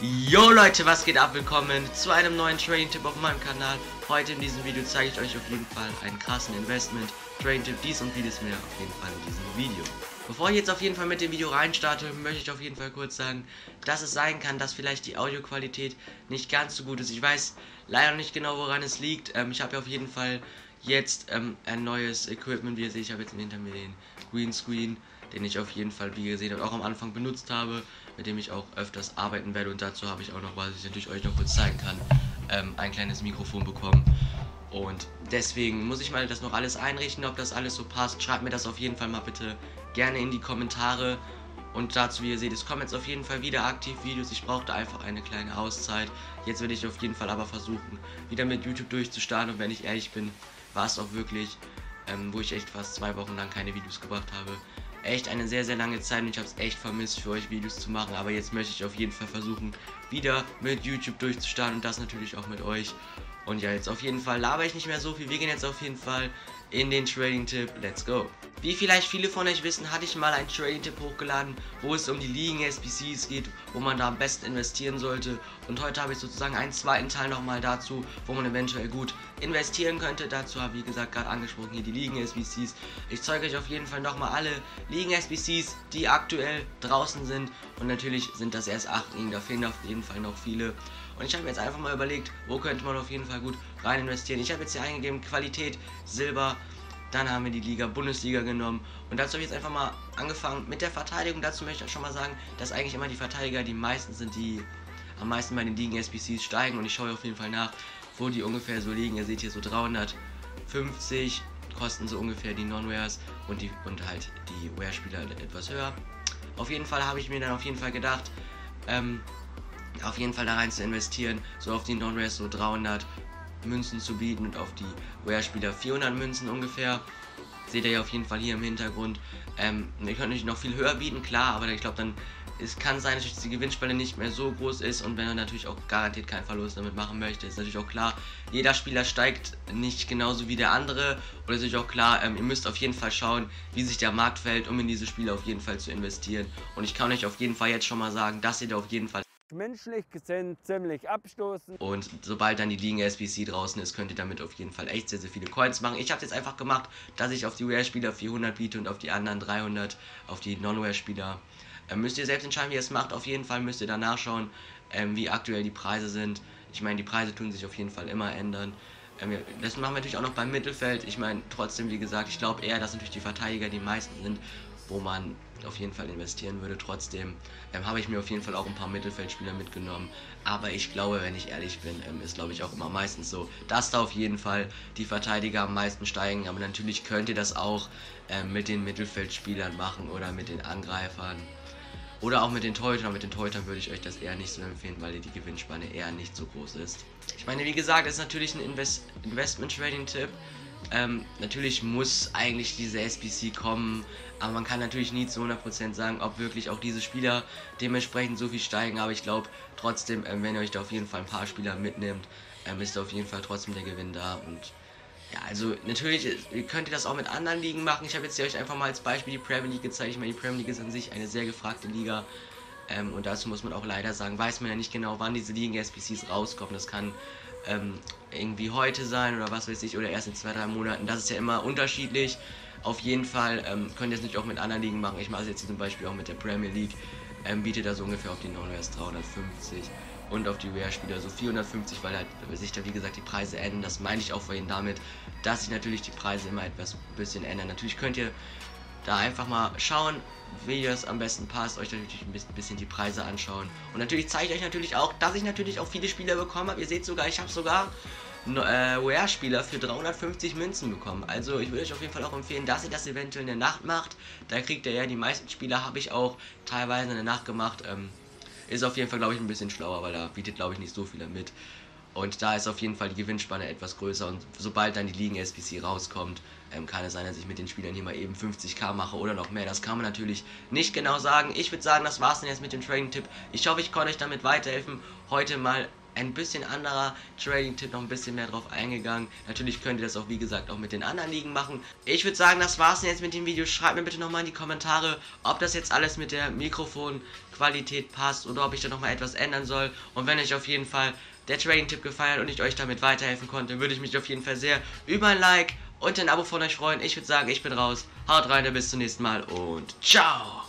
Jo Leute, was geht ab? Willkommen zu einem neuen Trading-Tipp auf meinem Kanal. Heute in diesem Video zeige ich euch auf jeden Fall einen krassen Investment. Trading-Tipp, dies und vieles mehr auf jeden Fall in diesem Video. Bevor ich jetzt auf jeden Fall mit dem Video reinstarte, möchte ich auf jeden Fall kurz sagen, dass es sein kann, dass vielleicht die Audioqualität nicht ganz so gut ist. Ich weiß leider nicht genau, woran es liegt. Ähm, ich habe ja auf jeden Fall jetzt ähm, ein neues Equipment, wie ihr seht. Ich habe jetzt hinter mir den Greenscreen den ich auf jeden Fall, wie ihr gesehen auch am Anfang benutzt habe, mit dem ich auch öfters arbeiten werde. Und dazu habe ich auch noch, was ich natürlich euch noch kurz zeigen kann, ähm, ein kleines Mikrofon bekommen. Und deswegen muss ich mal das noch alles einrichten, ob das alles so passt. Schreibt mir das auf jeden Fall mal bitte gerne in die Kommentare. Und dazu, wie ihr seht, es kommen jetzt auf jeden Fall wieder aktiv Videos. Ich brauchte einfach eine kleine Auszeit. Jetzt werde ich auf jeden Fall aber versuchen, wieder mit YouTube durchzustarten. Und wenn ich ehrlich bin, war es auch wirklich, ähm, wo ich echt fast zwei Wochen lang keine Videos gebracht habe, echt eine sehr, sehr lange Zeit und ich habe es echt vermisst, für euch Videos zu machen. Aber jetzt möchte ich auf jeden Fall versuchen, wieder mit YouTube durchzustarten und das natürlich auch mit euch. Und ja, jetzt auf jeden Fall laber ich nicht mehr so viel. Wir gehen jetzt auf jeden Fall in den Trading-Tipp. Let's go! Wie vielleicht viele von euch wissen, hatte ich mal einen Trading-Tipp hochgeladen, wo es um die Ligen-SBCs geht, wo man da am besten investieren sollte. Und heute habe ich sozusagen einen zweiten Teil nochmal dazu, wo man eventuell gut investieren könnte. Dazu habe ich, wie gesagt, gerade angesprochen hier die Ligen-SBCs. Ich zeige euch auf jeden Fall nochmal alle Ligen-SBCs, die aktuell draußen sind. Und natürlich sind das erst 8 Ligen, da fehlen auf jeden Fall noch viele. Und ich habe jetzt einfach mal überlegt, wo könnte man auf jeden Fall gut rein investieren. Ich habe jetzt hier eingegeben Qualität, Silber, dann haben wir die Liga Bundesliga genommen. Und dazu habe ich jetzt einfach mal angefangen mit der Verteidigung. Dazu möchte ich auch schon mal sagen, dass eigentlich immer die Verteidiger die meisten sind, die am meisten bei den Ligen SBCs steigen. Und ich schaue auf jeden Fall nach, wo die ungefähr so liegen. Ihr seht hier so 350 kosten so ungefähr die Non-Wares und, die, und halt die Wear-Spieler etwas höher. Auf jeden Fall habe ich mir dann auf jeden Fall gedacht, ähm, auf jeden Fall da rein zu investieren, so auf die Non-Rares so 300 Münzen zu bieten und auf die Rare-Spieler 400 Münzen ungefähr. Seht ihr ja auf jeden Fall hier im Hintergrund. Ähm, ihr könnt natürlich noch viel höher bieten, klar, aber ich glaube dann, es kann sein, dass die Gewinnspanne nicht mehr so groß ist und wenn er natürlich auch garantiert keinen Verlust damit machen möchte, ist natürlich auch klar, jeder Spieler steigt nicht genauso wie der andere und es ist natürlich auch klar, ähm, ihr müsst auf jeden Fall schauen, wie sich der Markt fällt, um in diese Spiele auf jeden Fall zu investieren und ich kann euch auf jeden Fall jetzt schon mal sagen, dass ihr da auf jeden Fall menschlich gesehen ziemlich abstoßen. Und sobald dann die Ligen SBC draußen ist, könnt ihr damit auf jeden Fall echt sehr, sehr viele Coins machen. Ich habe jetzt einfach gemacht, dass ich auf die Rare-Spieler 400 biete und auf die anderen 300 auf die Non-Rare-Spieler. Ähm, müsst ihr selbst entscheiden, wie ihr es macht. Auf jeden Fall müsst ihr dann nachschauen, ähm, wie aktuell die Preise sind. Ich meine, die Preise tun sich auf jeden Fall immer ändern. Ähm, das machen wir natürlich auch noch beim Mittelfeld. Ich meine, trotzdem, wie gesagt, ich glaube eher, dass natürlich die Verteidiger die meisten sind wo man auf jeden Fall investieren würde. Trotzdem ähm, habe ich mir auf jeden Fall auch ein paar Mittelfeldspieler mitgenommen. Aber ich glaube, wenn ich ehrlich bin, ähm, ist glaube ich auch immer meistens so, dass da auf jeden Fall die Verteidiger am meisten steigen. Aber natürlich könnt ihr das auch ähm, mit den Mittelfeldspielern machen oder mit den Angreifern. Oder auch mit den Torhütern. Mit den Torhütern würde ich euch das eher nicht so empfehlen, weil die Gewinnspanne eher nicht so groß ist. Ich meine, wie gesagt, ist natürlich ein Invest Investment-Trading-Tipp. Ähm, natürlich muss eigentlich diese SBC kommen, aber man kann natürlich nie zu 100% sagen, ob wirklich auch diese Spieler dementsprechend so viel steigen. Aber ich glaube trotzdem, ähm, wenn ihr euch da auf jeden Fall ein paar Spieler mitnimmt, ähm, ist da auf jeden Fall trotzdem der Gewinn da. Und ja, also natürlich könnt ihr das auch mit anderen Ligen machen. Ich habe jetzt hier euch einfach mal als Beispiel die Premier League gezeigt. Ich meine, die Premier League ist an sich eine sehr gefragte Liga. Ähm, und dazu muss man auch leider sagen, weiß man ja nicht genau, wann diese Ligen-SBCs rauskommen. Das kann ähm, irgendwie heute sein oder was weiß ich, oder erst in zwei, drei Monaten. Das ist ja immer unterschiedlich. Auf jeden Fall ähm, könnt ihr es natürlich auch mit anderen Ligen machen. Ich mache es jetzt zum Beispiel auch mit der Premier League. Ähm, bietet da so ungefähr auf die Non-Rares 350 und auf die Rare-Spieler so 450, weil halt sich da wie gesagt die Preise ändern. Das meine ich auch vorhin damit, dass sich natürlich die Preise immer etwas bisschen ändern. Natürlich könnt ihr da einfach mal schauen, wie es am besten passt, euch natürlich ein bisschen die Preise anschauen. Und natürlich zeige ich euch natürlich auch, dass ich natürlich auch viele Spieler bekommen habe. Ihr seht sogar, ich habe sogar äh, Rare-Spieler für 350 Münzen bekommen. Also ich würde euch auf jeden Fall auch empfehlen, dass ihr das eventuell in der Nacht macht. Da kriegt ihr ja die meisten Spieler, habe ich auch teilweise in der Nacht gemacht. Ähm, ist auf jeden Fall, glaube ich, ein bisschen schlauer, weil da bietet, glaube ich, nicht so viel mit. Und da ist auf jeden Fall die Gewinnspanne etwas größer. Und sobald dann die Ligen-SBC rauskommt, ähm, kann es sein, dass ich mit den Spielern hier mal eben 50k mache oder noch mehr. Das kann man natürlich nicht genau sagen. Ich würde sagen, das war's dann jetzt mit dem Trading-Tipp. Ich hoffe, ich konnte euch damit weiterhelfen. Heute mal ein bisschen anderer Trading-Tipp, noch ein bisschen mehr drauf eingegangen. Natürlich könnt ihr das auch, wie gesagt, auch mit den anderen Ligen machen. Ich würde sagen, das war's jetzt mit dem Video. Schreibt mir bitte nochmal in die Kommentare, ob das jetzt alles mit der Mikrofonqualität passt oder ob ich da nochmal etwas ändern soll. Und wenn euch auf jeden Fall der Trading-Tipp gefallen und ich euch damit weiterhelfen konnte, würde ich mich auf jeden Fall sehr über ein Like und ein Abo von euch freuen. Ich würde sagen, ich bin raus. Haut rein, bis zum nächsten Mal und ciao!